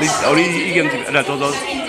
你，哦你已经 đi, ý.